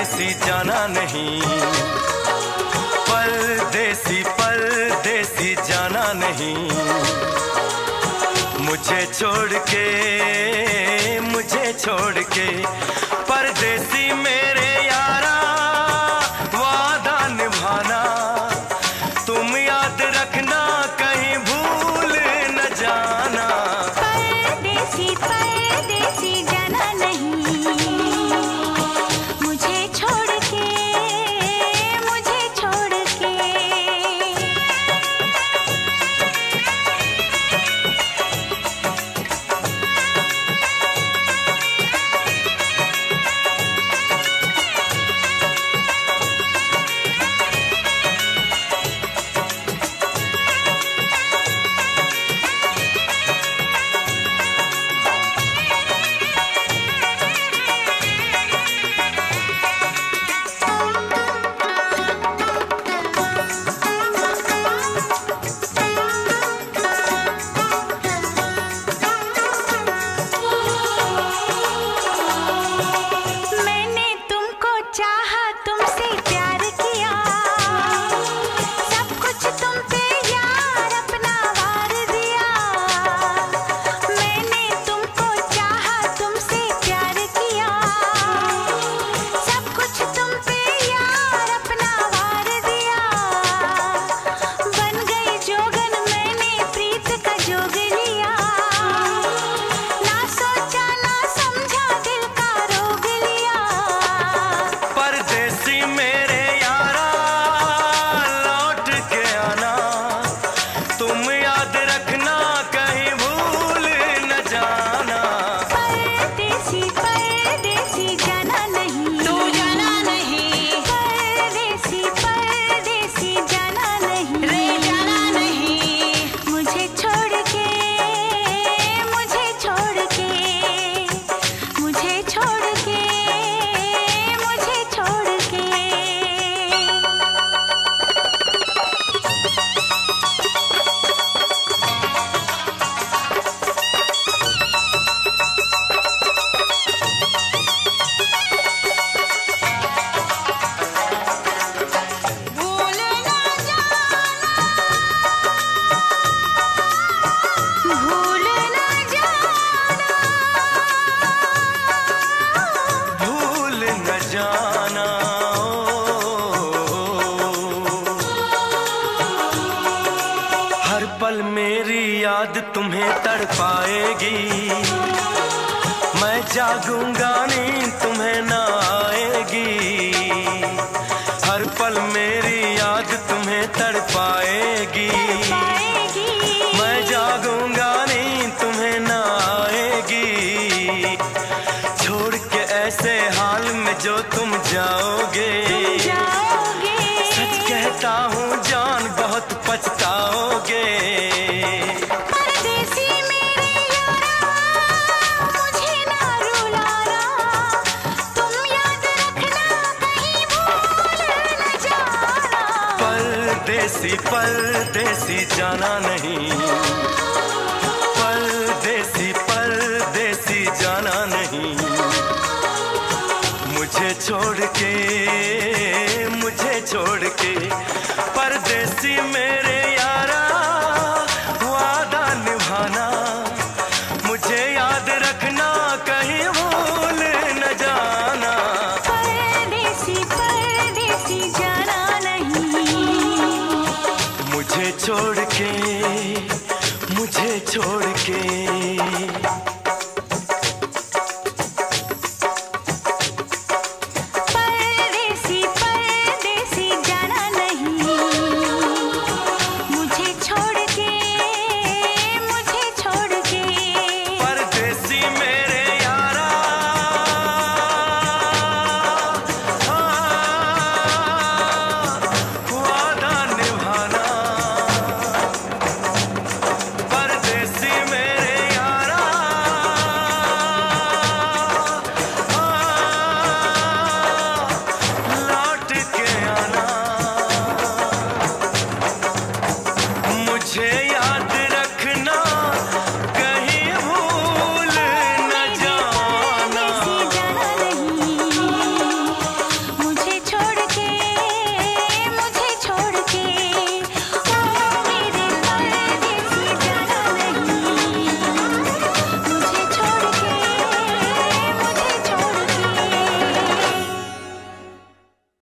देसी जाना नहीं। पल देसी पल देसी जाना नहीं। मुझे छोड़ के, मुझे छोड़ के याद तुम्हें तड़पाएगी। मैं जागूँगा नहीं तुम्हें ना आएगी। हर पल मेरी याद तुम्हें तड़पाएगी। मैं जागूँगा नींद तुम्हें ना आएगी। छोड़ के ऐसे हाल में जो तुम जाओगे, कहता हूँ जान बहुत पछताओगे। सी पल देसी जाना नहीं। पल देसी पल देसी जाना नहीं। मुझे छोड़ के, मुझे छोड़ के परदेसी मेरे